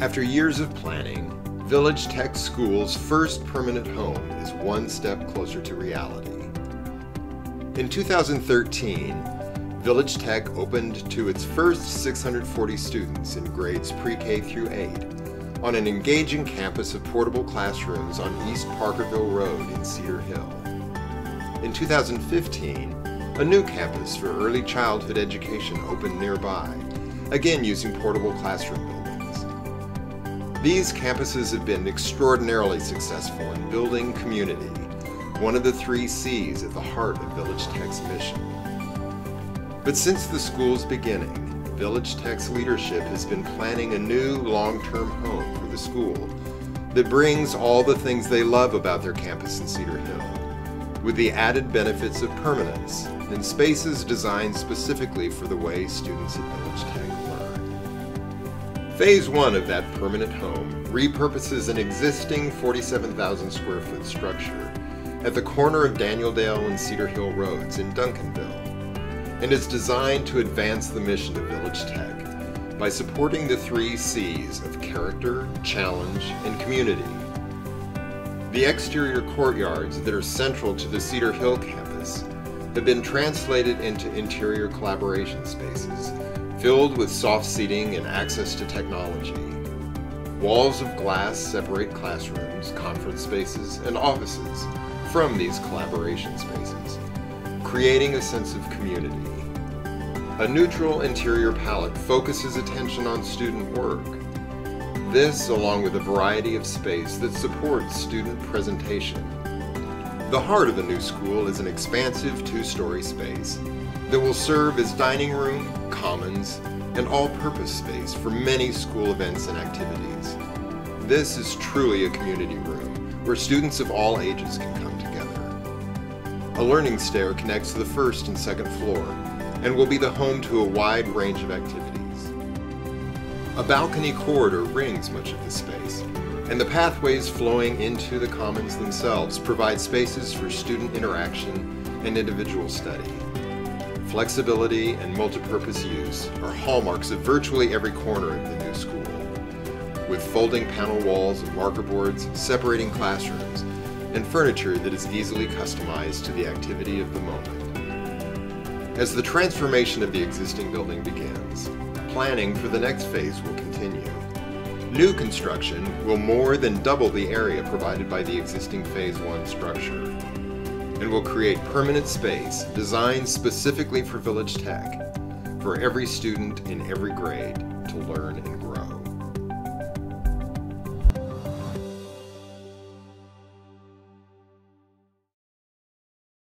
After years of planning, Village Tech School's first permanent home is one step closer to reality. In 2013, Village Tech opened to its first 640 students in grades pre-K through 8 on an engaging campus of portable classrooms on East Parkerville Road in Cedar Hill. In 2015, a new campus for early childhood education opened nearby, again using portable classroom buildings. These campuses have been extraordinarily successful in building community, one of the three C's at the heart of Village Tech's mission. But since the school's beginning, Village Tech's leadership has been planning a new long-term home for the school that brings all the things they love about their campus in Cedar Hill, with the added benefits of permanence and spaces designed specifically for the way students at Village Tech Phase one of that permanent home repurposes an existing 47,000 square foot structure at the corner of Danieldale and Cedar Hill Roads in Duncanville, and is designed to advance the mission of Village Tech by supporting the three C's of character, challenge, and community. The exterior courtyards that are central to the Cedar Hill campus have been translated into interior collaboration spaces filled with soft seating and access to technology. Walls of glass separate classrooms, conference spaces, and offices from these collaboration spaces, creating a sense of community. A neutral interior palette focuses attention on student work. This, along with a variety of space that supports student presentation. The heart of the new school is an expansive two-story space that will serve as dining room, commons, and all-purpose space for many school events and activities. This is truly a community room where students of all ages can come together. A learning stair connects to the first and second floor and will be the home to a wide range of activities. A balcony corridor rings much of the space, and the pathways flowing into the commons themselves provide spaces for student interaction and individual study. Flexibility and multipurpose use are hallmarks of virtually every corner of the new school, with folding panel walls and marker boards separating classrooms and furniture that is easily customized to the activity of the moment. As the transformation of the existing building begins, planning for the next phase will continue. New construction will more than double the area provided by the existing Phase 1 structure and will create permanent space designed specifically for Village Tech for every student in every grade to learn and grow.